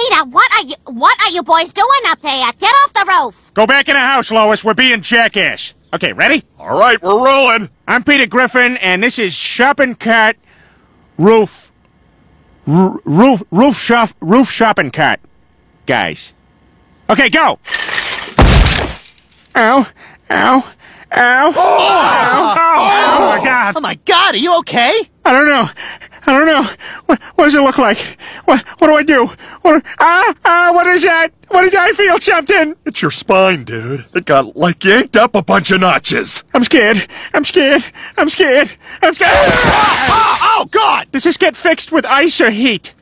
Peter, what are you, what are you boys doing up there? Get off the roof! Go back in the house, Lois. We're being jackass. Okay, ready? All right, we're rolling. I'm Peter Griffin, and this is Shopping Cart Roof. R- roof, roof shop, roof shopping cart. Guys. Okay, go! Ow, ow, ow. Oh! Oh! oh, my god. Oh my god, are you okay? I don't know. I don't know. What, what does it look like? What, what do I do? What, ah, ah, what is that? What did I feel something? It's your spine, dude. It got like yanked up a bunch of notches. I'm scared. I'm scared. I'm scared. I'm scared. Oh, oh God! Does this get fixed with ice or heat?